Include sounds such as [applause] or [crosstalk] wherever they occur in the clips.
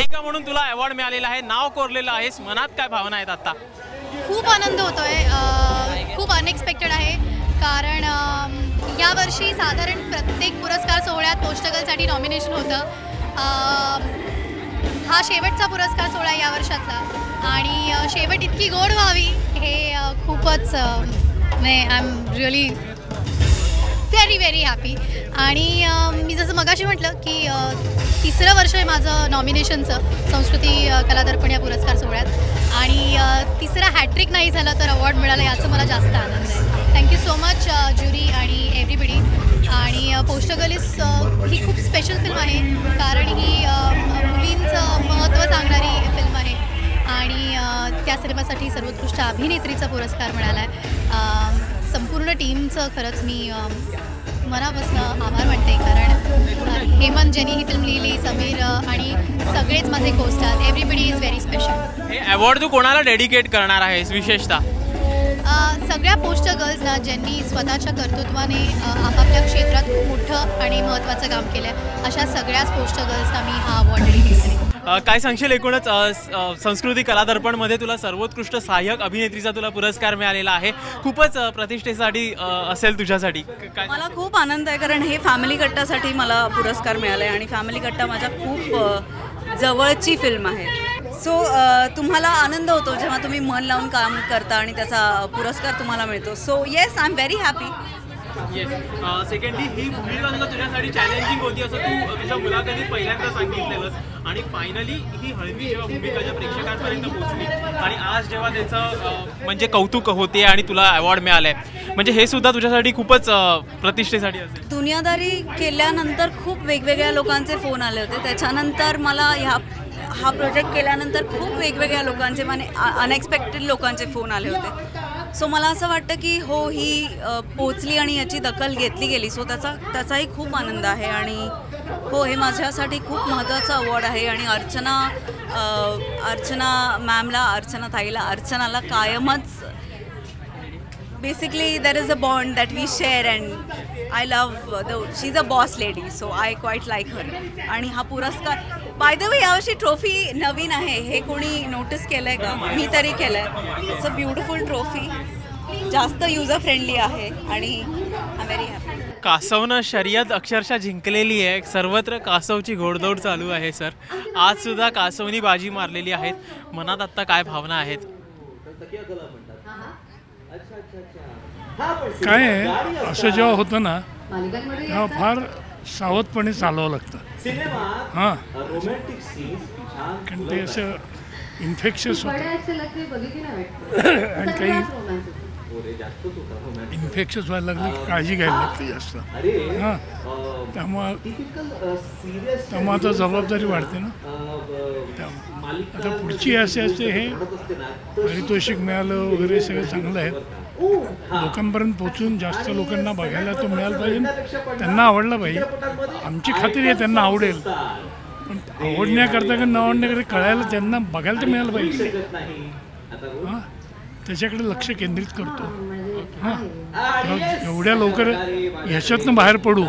गायिका म्हणून तुला अवॉर्ड मिळालेला आहे. नाव कोरलेलं आहेस. मनात काय भावना आहेत आता? खूप आनंद होतोय. खूप अनएक्सपेक्टेड आहे. कारण यावर्षी साधारण प्रत्येक पुरस्कार सोहळ्यात पोस्टगलसाठी नॉमिनेशन होतं. हा शेवटचा पुरस्कार सोहळा या वर्षातला. आणि शेवट इतकी गोड व्हावी हे खूपच नाही I am really very very happy आणि मी जसं मगाशी म्हटलं की तिसरं वर्ष आहे माझं नॉमिनेशनचं संस्कृती कलादर्पण या पुरस्कार सोहळ्यात. आणि तिसरा हॅट्रिक नाही झाला तर अवॉर्ड मिळाला याचं मला जास्त आनंद आहे. Thank you so much jury आणि एव्हरीबडी आणि पोस्टगलिस ही खूप स्पेशल फिल्म आहे. कारण ही मुलींचं महत्त्व सांगणारी फिल्म आहे. आणि त्या सिनेमासाठी सर्वोत्कृष्ट अभिनेत्रीचा पुरस्कार मिळाला आहे संपूर्ण टीमचं खरंच मी मनापासून आभार मानते कारण हेमंत ज्यांनी ही फिल्म लिहिली समीर आणि सगळेच माझे costars everybody is very special हे अवॉर्ड तू कोणाला डेडिकेट करणार आहेस विशेषतः? सगळ्या पोस्टर गर्ल्सना ज्यांनी स्वतःच्या कर्तृत्वाने आपापल्या क्षेत्रात खूप मोठं आणि महत्त्वाचं काम केलं आहे अशा सगळ्याच पोस्टर गर्ल्सना मी हा अवॉर्ड डेडिकेट करेन. काय सांगशील एकूणच संस्कृती कलादर्पणमध्ये तुला सर्वोत्कृष्ट सहाय्यक अभिनेत्रीचा तुला पुरस्कार मिळालेला आहे. खूपच प्रतिष्ठेसाठी असेल तुझ्यासाठी. मला खूप आनंद आहे कारण हे फॅमिली कट्टासाठी मला पुरस्कार मिळाला आहे आणि फॅमिली कट्टा माझ्या खूप जवळची फिल्म आहे. सो तुम्हाला आनंद होतो जेव्हा तुम्ही मन लावून काम करता आणि त्याचा पुरस्कार तुम्हाला मिळतो. So yes I am very happy yes secondly uh, ही भूमिका तुला तुझ्यासाठी चॅलेंजिंग होती असं तू तुझ्या मुलाखतीत पहिल्यांदा सांगितलेलंस. आणि फायनली ही हळवी जेव्हा भूमिका प्रेक्षकांपर्यंत पोहोचली आणि आज जेव्हा त्याचं म्हणजे कौतुक होते आणि तुला अवॉर्ड मिळालाय. म्हणजे हे सुद्धा तुझ्यासाठी खूपच प्रतिष्ठेसाठी असेल. दुनियादारी केल्यानंतर खूप वेगवेगळ्या लोकांचे फोन आले होते. त्याच्यानंतर मला ह्या हा प्रोजेक्ट केल्यानंतर खूप वेगवेगळ्या लोकांचे म्हणजे अनएक्सपेक्टेड लोकांचे फोन आले होते. सो मला असं वाटतं की हो ही पोचली आणि याची दखल घेतली गेली. सो त्याचा त्याचाही खूप आनंद आहे आणि हो हे माझ्यासाठी खूप महत्त्वाचं अवॉर्ड आहे आणि अर्चना अर्चना मॅमला अर्चना ताईला अर्चनाला कायमच basically there is a bond that we share and I love the the she's a boss lady so I quite like her. आणि हा पुरस्कार बाय द वे यावर्षी ट्रॉफी नवीन आहे. हे कोणी नोटीस केलंय का? मी तरी केलंय. इट्स अ ब्युटिफुल ट्रॉफी जास्त युजर फ्रेंडली आहे आणि व्हेरी हॅपी कासवनं शर्यत अक्षरशः जिंकलेली आहे. सर्वत्र कासवची घोडदौड चालू आहे सर आज सुद्धा कासवनी बाजी मारलेली आहेत. मनात आत्ता काय भावना आहेत? काय आहे? असं जेव्हा होतं ना तेव्हा फार सावधपणे चालवावं लागतं. हां. कारण ते असं इन्फेक्शस होतं. [coughs] आणि काही इन्फेक्शस व्हायला लागलं की काळजी घ्यायला लागते जास्त. हां. त्यामुळं त्यामुळे आता जबाबदारी वाढते ना. त्यामुळे आता पुढची असे असे हे पारितोषिक मिळालं वगैरे सगळं चांगलं आहे. लोकांपर्यंत पोचून जास्त लोकांना बघायला तो मिळाला पाहिजे. त्यांना आवडला पाहिजे आमची खात्री आहे त्यांना आवडेल. पण आवडण्याकरता का न आवडण्याकरता कळायला त्यांना बघायला तर मिळालं पाहिजे. हां? त्याच्याकडे लक्ष केंद्रित करतो. हां? एवढ्या लवकर ह्याच्यातनं बाहेर पडू.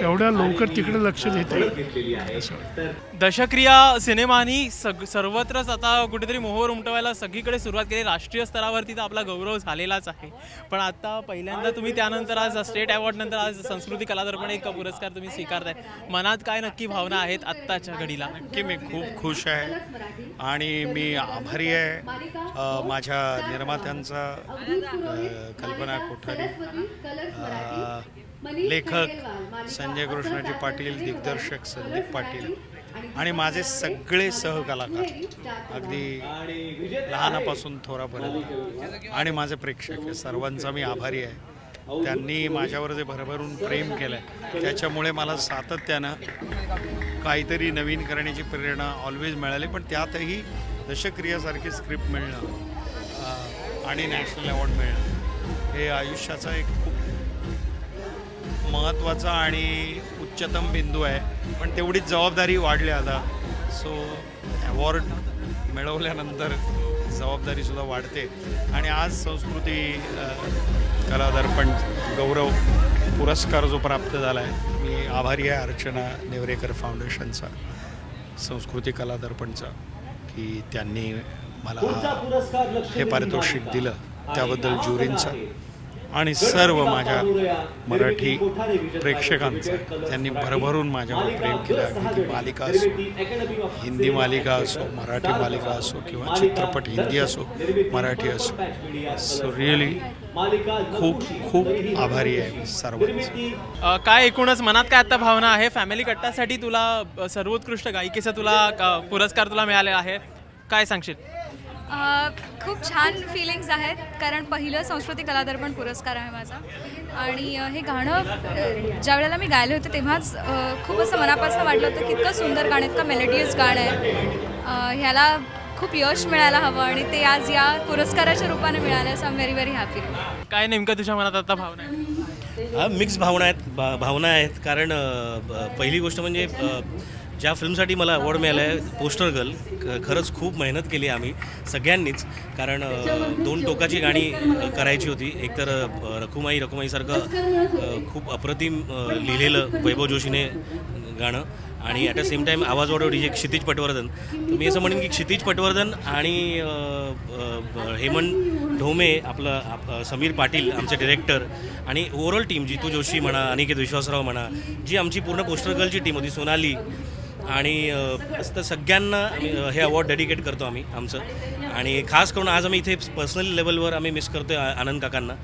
तेवढ्या लवकर तिकडे लक्ष देता. दशक्रिया सिनेमानी सग सर्वत्रच आता कुठेतरी मोहर उमटवायला सगळीकडे सुरुवात केली. राष्ट्रीय स्तरावरती तर आपला गौरव झालेलाच आहे. पण आता पहिल्यांदा तुम्ही त्यानंतर आज स्टेट अवॉर्ड नंतर आज संस्कृती कलादर्पण एक पुरस्कार तुम्ही स्वीकारताय. मनात काय नक्की भावना आहेत आत्ताच्या घडीला? नक्की मी खूप खुश आहे. आणि मी आभारी आहे. माझ्या निर्मात्यांचा कल्पना कोठारी. लेखक संजय कृष्णाजी पाटील दिग्दर्शक संदीप पाटील आणि माझे सगळे सहकलाकार. अगदी लहानापासून थोरापर्यंत. आणि माझे प्रेक्षक हे सर्वांचा मी आभारी आहे. त्यांनी माझ्यावर जे भरभरून प्रेम केलं आहे त्याच्यामुळे मला सातत्यानं काहीतरी नवीन करण्याची प्रेरणा ऑलवेज मिळाली. पण त्यातही दशक्रियासारखी स्क्रिप्ट मिळणं आणि नॅशनल अवॉर्ड मिळणं हे आयुष्याचा एक महत्त्वाचा आणि उच्चतम बिंदू आहे. पण तेवढीच जबाबदारी वाढली आता. सो अवॉर्ड मिळवल्यानंतर जबाबदारीसुद्धा वाढते. आणि आज संस्कृती अं, कलादर्पण गौरव पुरस्कार जो प्राप्त झाला आहे मी आभारी आहे अर्चना नेवरेकर फाउंडेशनचा संस्कृती कला दर्पणचा की त्यांनी मला हा- हे पारितोषिक दिलं. त्याबद्दल ज्युरींचा. आणि सर्व माझ्या मराठी प्रेक्षकांचं त्यांनी भरभरून माझ्यावर प्रेम केलं. अगदी ती मालिका असो हिंदी मालिका असो मराठी मालिका असो किंवा चित्रपट हिंदी असो मराठी असो. सो रिअली खूप खूप आभारी आहे सर्व काय एकूणच मनात काय आता भावना आहे? फॅमिली कट्टासाठी तुला सर्वोत्कृष्ट गायिकेचा तुला पुरस्कार तुला मिळालेला आहे. काय सांगशील? खूप छान फिलिंग्स आहेत. कारण पहिलं संस्कृती कलादर्पण पुरस्कार आहे माझा. आणि हे गाणं ज्या वेळेला मी गायले होते तेव्हाच खूप असं मनापासून वाटलं होतं की इतकं सुंदर गाणं इतकं मेलोडियस गाणं आहे. ह्याला खूप यश मिळायला हवं आणि ते आज या पुरस्काराच्या रूपाने मिळालं so I am very very happy काय नेमकं तुझ्या मनात आता भावना आहे? हा मिक्स भावना आहेत भा भावना आहेत. कारण ब- पहिली गोष्ट म्हणजे ज्या फिल्मसाठी मला अवॉर्ड मिळाला आहे पोस्टर गर्ल खरंच खूप मेहनत केली आहे आम्ही सगळ्यांनीच. कारण दोन टोकाची गाणी करायची होती. एकतर रखुमाई रखुमाईसारखं खूप अप्रतिम लिहिलेलं वैभव जोशीने गाणं. आणि ॲट अ सेम टाईम आवाज वाढवडी जे क्षितिज पटवर्धन. तर मी असं म्हणेन की क्षितिज पटवर्धन आणि हेमंत ढोमे आपलं आप- समीर पाटील आमचे डिरेक्टर आणि ओव्हरऑल टीम जितू जोशी म्हणा अनिकेत विश्वासराव म्हणा जी आमची पूर्ण पोस्टर गर्लची टीम होती सोनाली. आणि तर सगळ्यांना हे अवॉर्ड डेडिकेट करतो आम्ही आमचं. आणि खास करून आज आम्ही इथे पर्सनल लेवलवर आम्ही मिस करतो आनंद काकांना.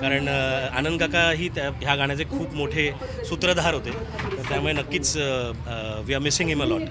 कारण आनंद काका ही त्या ह्या गाण्याचे खूप मोठे सूत्रधार होते. त्यामुळे नक्कीच we are missing him a lot